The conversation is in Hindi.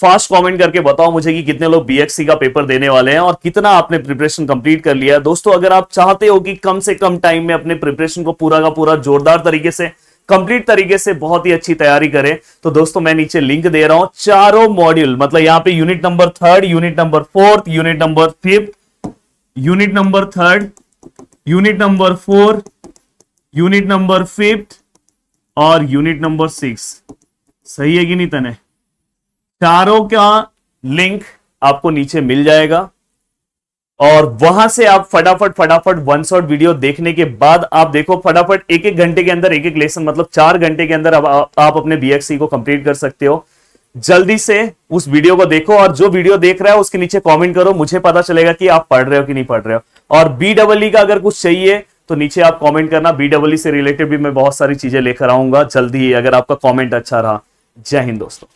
फास्ट कमेंट करके बताओ मुझे कि कितने लोग बीएक्सी का पेपर देने वाले हैं और कितना आपने प्रिपरेशन कंप्लीट कर लिया है। दोस्तों, अगर आप चाहते हो कि कम से कम टाइम में अपने प्रिपरेशन को पूरा का पूरा जोरदार तरीके से कंप्लीट तरीके से बहुत ही अच्छी तैयारी करें तो दोस्तों मैं नीचे लिंक दे रहा हूँ। चारों मॉड्यूल मतलब यहाँ पे unit number third unit number fourth unit number fifth unit number third unit number four unit number fifth और यूनिट नंबर सिक्स सही है कि नहीं, तने? चारों का लिंक आपको नीचे मिल जाएगा। और वहाँ से आप फटाफट फटाफट वन शॉट वीडियो देखने के बाद आप देखो फटाफट एक एक घंटे के अंदर एक एक लेसन मतलब चार घंटे के अंदर आप, आप अपने बीएक्सी को कंप्लीट कर सकते हो। जल्दी से उस वीडियो को देखो और जो वीडियो देख रहा है उसके नीचे कमेंट करो मुझे पता चलेगा कि आप पढ़ रहे हो कि नहीं पढ़ रहे हो। और बी डबल e का अगर कुछ चाहिए तो नीचे आप कमेंट करना। बी डबल e से रिलेटेड भी मैं बहुत सारी चीज़ें लेकर आऊँगा जल्दी ही अगर आपका कमेंट अच्छा रहा। जय हिंद दोस्तों।